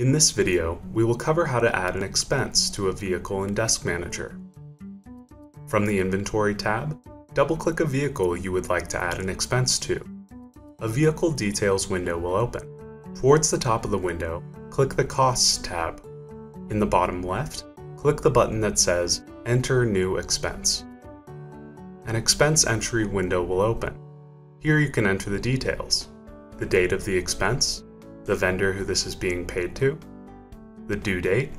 In this video, we will cover how to add an expense to a vehicle in Desk Manager. From the Inventory tab, double-click a vehicle you would like to add an expense to. A Vehicle Details window will open. Towards the top of the window, click the Costs tab. In the bottom left, click the button that says Enter New Expense. An expense entry window will open. Here you can enter the details, the date of the expense, the vendor who this is being paid to, the due date,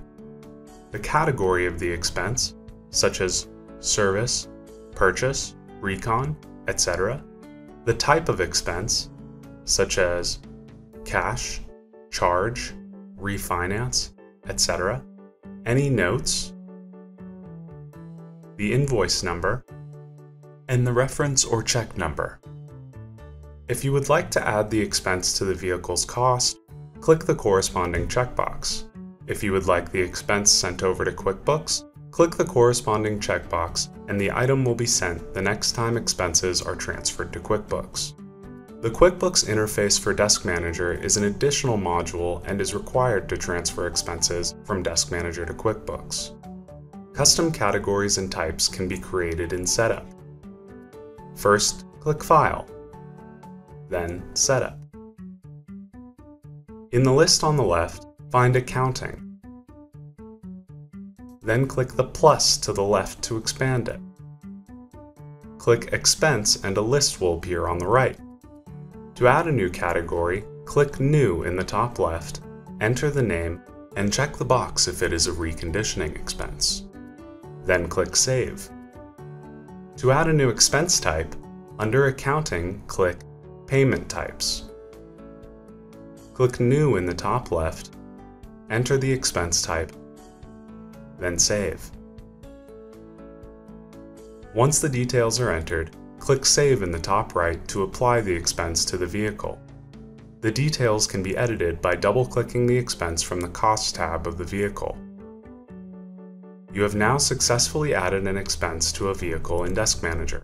the category of the expense, such as service, purchase, recon, etc., the type of expense, such as cash, charge, refinance, etc., any notes, the invoice number, and the reference or check number. If you would like to add the expense to the vehicle's cost, click the corresponding checkbox. If you would like the expense sent over to QuickBooks, click the corresponding checkbox and the item will be sent the next time expenses are transferred to QuickBooks. The QuickBooks interface for Desk Manager is an additional module and is required to transfer expenses from Desk Manager to QuickBooks. Custom categories and types can be created in Setup. First, click File, then Setup. In the list on the left, find Accounting. Then click the plus to the left to expand it. Click Expense and a list will appear on the right. To add a new category, click New in the top left, enter the name, and check the box if it is a reconditioning expense. Then click Save. To add a new expense type, under Accounting, click Payment Types. Click New in the top left, enter the expense type, then save. Once the details are entered, click Save in the top right to apply the expense to the vehicle. The details can be edited by double-clicking the expense from the Cost tab of the vehicle. You have now successfully added an expense to a vehicle in Desk Manager.